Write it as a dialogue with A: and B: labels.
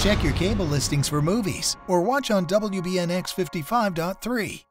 A: Check your cable listings for movies or watch on WBNX 55.3.